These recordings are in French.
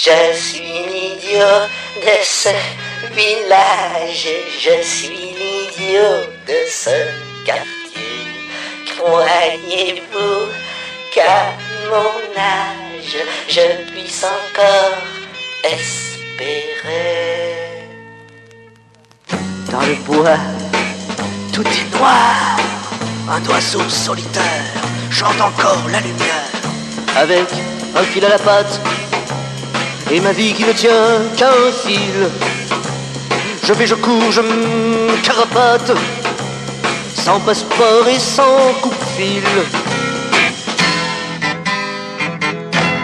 Je suis l'idiot de ce village, je suis l'idiot de ce quartier. Croyez-vous qu'à mon âge, je puisse encore espérer? Dans le bois, tout est noir. Un oiseau solitaire chante encore la lumière. Avec un fil à la patte et ma vie qui ne tient qu'un fil. Je vais, je cours, je me carapate, sans passeport et sans coupe-fil.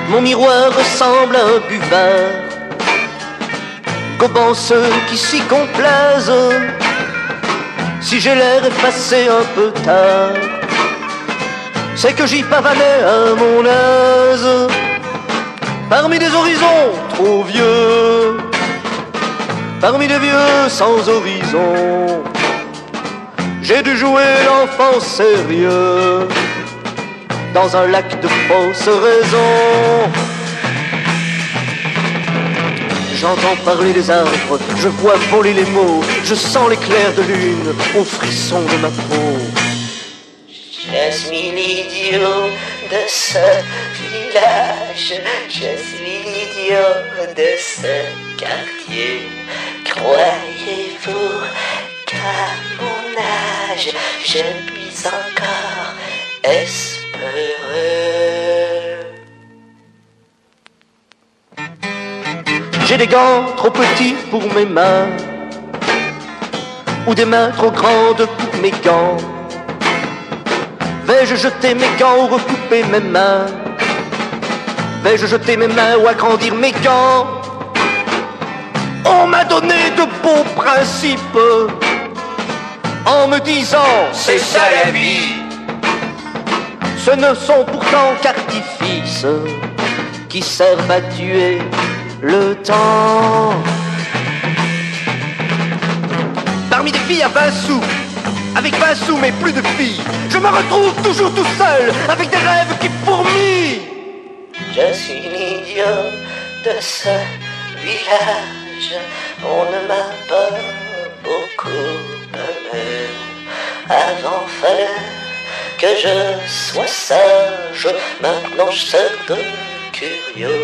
Mon miroir ressemble à un buvard, gobant ceux qui s'y complaisent. Si j'ai l'air effacé un peu tard, c'est que j'y pavanais à mon aise. Parmi des horizons trop vieux, parmi des vieux sans horizon, j'ai dû jouer l'enfant sérieux dans un lac de fausses raisons. J'entends parler des arbres, je vois voler les mots, je sens l'éclair de lune au frisson de ma peau. Je suis l'idiot de ce village, je suis l'idiot de ce quartier. Croyez-vous qu'à mon âge, je puis encore espérer? J'ai des gants trop petits pour mes mains, ou des mains trop grandes pour mes gants. Vais-je jeter mes gants ou recouper mes mains Vais-je jeter mes mains ou agrandir mes gants On m'a donné de beaux principes en me disant C'est ça la vie. Ce ne sont pourtant qu'artifices qui servent à tuer le temps. Parmi des filles à 20 sous, avec 20 sous mais plus de filles, je me retrouve toujours tout seul, avec des rêves qui fourmillent. Je suis l'idiot de ce village. On ne m'a pas beaucoup aimé. Avant fallait que je sois sage. Maintenant je de curiosité.